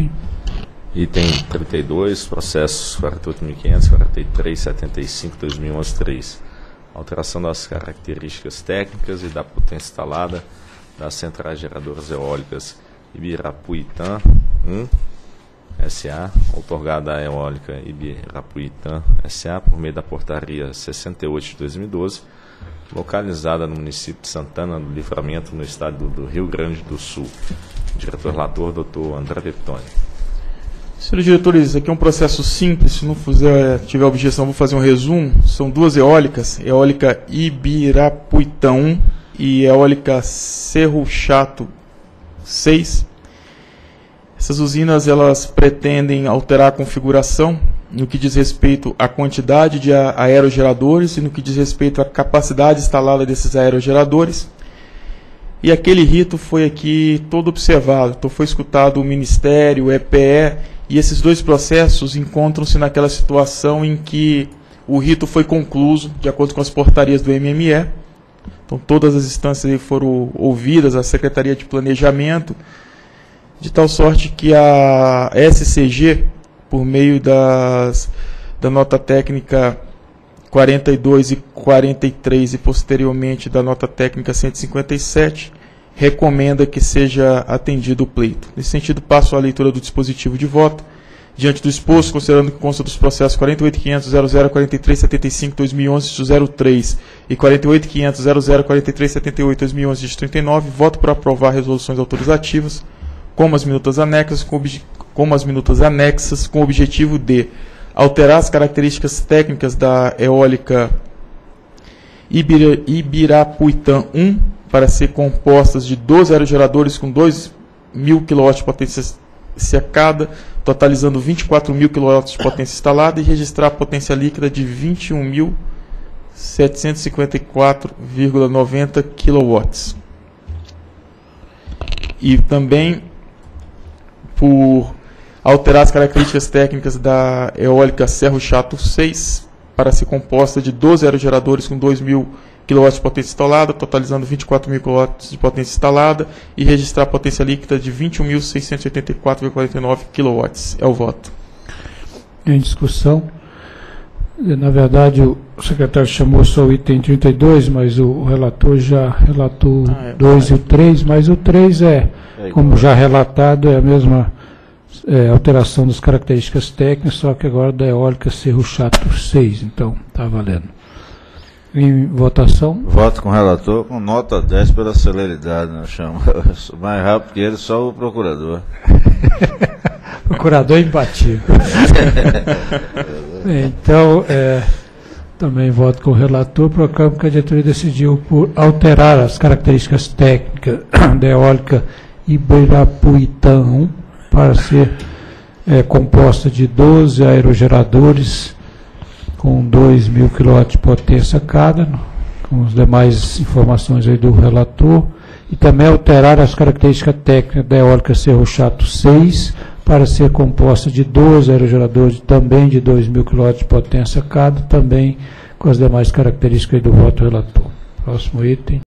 item. Item 32, processos 48.500, 4375, 2011, 3. Alteração das características técnicas e da potência instalada das centrais geradoras eólicas Ibirapuitã 1 SA, outorgada à eólica Ibirapuitã SA por meio da portaria 68 de 2012, localizada no município de Santana do Livramento, no estado do Rio Grande do Sul. Diretor relator, doutor André Veptoni. Senhores diretores, aqui é um processo simples, se não fizer, tiver objeção, vou fazer um resumo. São duas eólicas, eólica Ibirapuitã 1 e eólica Cerro Chato 6. Essas usinas elas pretendem alterar a configuração no que diz respeito à quantidade de aerogeradores e no que diz respeito à capacidade instalada desses aerogeradores. E aquele rito foi aqui todo observado. Então foi escutado o Ministério, o EPE e esses dois processos encontram-se naquela situação em que o rito foi concluído, de acordo com as portarias do MME. Então, todas as instâncias foram ouvidas, a Secretaria de Planejamento, de tal sorte que a SCG, por meio das, da nota técnica 42 e 43 e posteriormente da nota técnica 157, recomenda que seja atendido o pleito. Nesse sentido, passo a leitura do dispositivo de voto. Diante do exposto, considerando que consta dos processos 48.500.004375-2011-03 e 48.500.004378-2011-39, voto para aprovar resoluções autorizativas, como as minutas anexas, com, como as minutas anexas, com o objetivo de alterar as características técnicas da eólica Ibira, Ibirapuitã 1 para ser compostas de 12 aerogeradores com 2 mil kW de potência cada, totalizando 24 mil kW de potência instalada e registrar a potência líquida de 21.754,90 kW. E também por alterar as características técnicas da eólica Cerro Chato 6 para ser composta de 12 aerogeradores com 2 mil kW kW de potência instalada, totalizando 24 mil kW de potência instalada e registrar a potência líquida de 21.684,49 kW. É o voto. Em discussão. Na verdade, o secretário chamou só o item 32, mas o relator já relatou ah, é, 2 e o 3, mas o 3 é, é como já relatado, é a mesma é, alteração das características técnicas, só que agora da eólica Cerro Chato 6, então está valendo. Em votação. Voto com o relator com nota 10 pela celeridade, né? Chama. Mais rápido que ele, só o procurador. procurador imbatível. então, é, também voto com o relator, proclamo que a diretoria decidiu por alterar as características técnicas da eólica Ibirapuitã 1 para ser é, composta de 12 aerogeradores com 2 mil kW de potência cada, com as demais informações aí do relator, e também alterar as características técnicas da eólica Cerro Chato 6 para ser composta de 12 aerogeradores também de 2 mil kW de potência cada, também com as demais características do voto relator. Próximo item.